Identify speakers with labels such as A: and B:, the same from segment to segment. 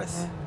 A: It's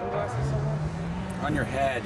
A: sunglasses somewhere?
B: On your head.